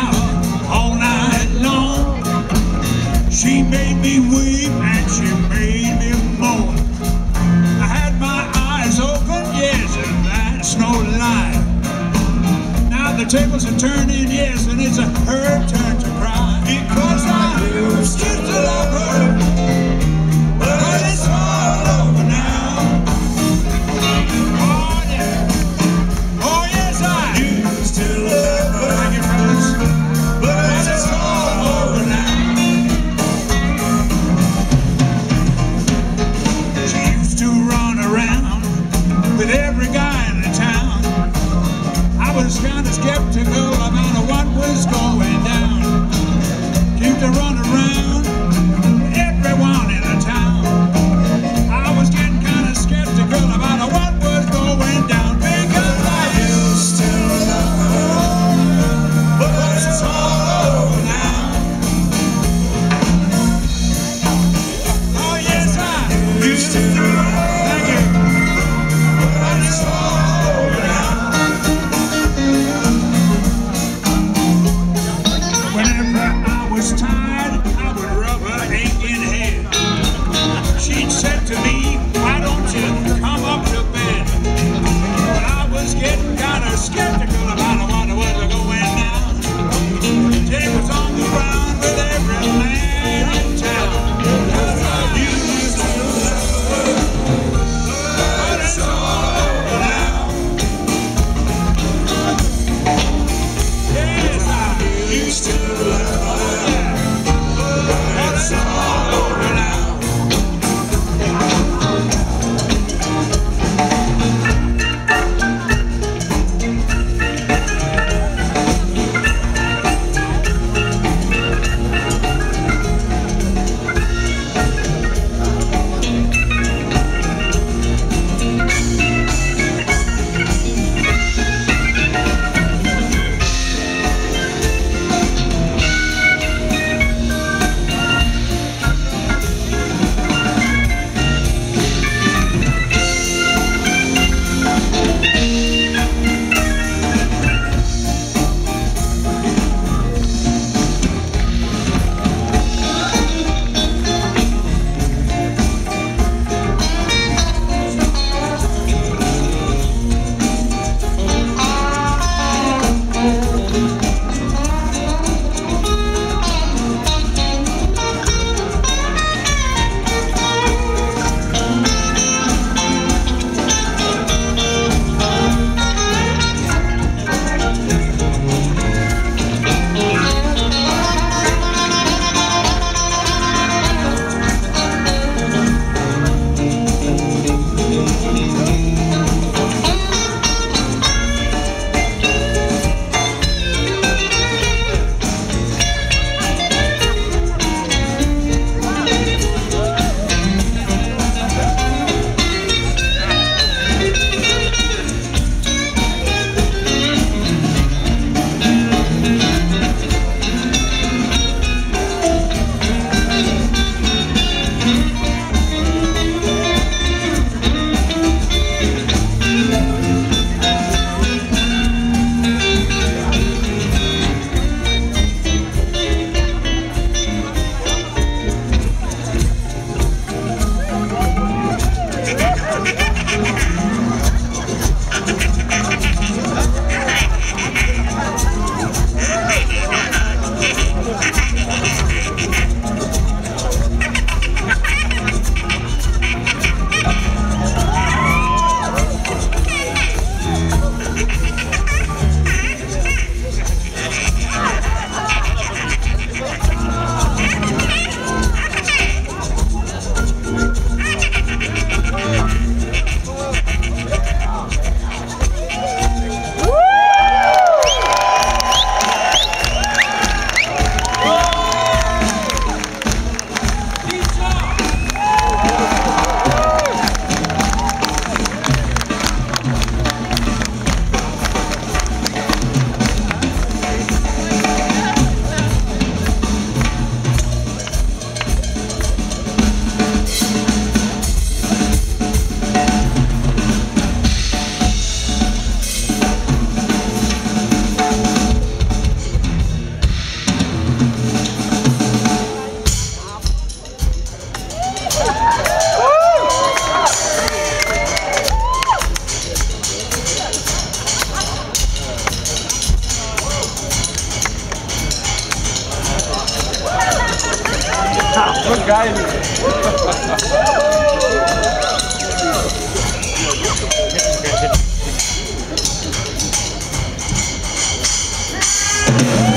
out all night long. She made me weep and she made me moan. I had my eyes open, yes, and that's no lie. Now the tables are turning, yes, and it's her turn to cry. Because I used to love her. was kind of skeptical about what was going down. Keep the run around. scared to go. xingar ele.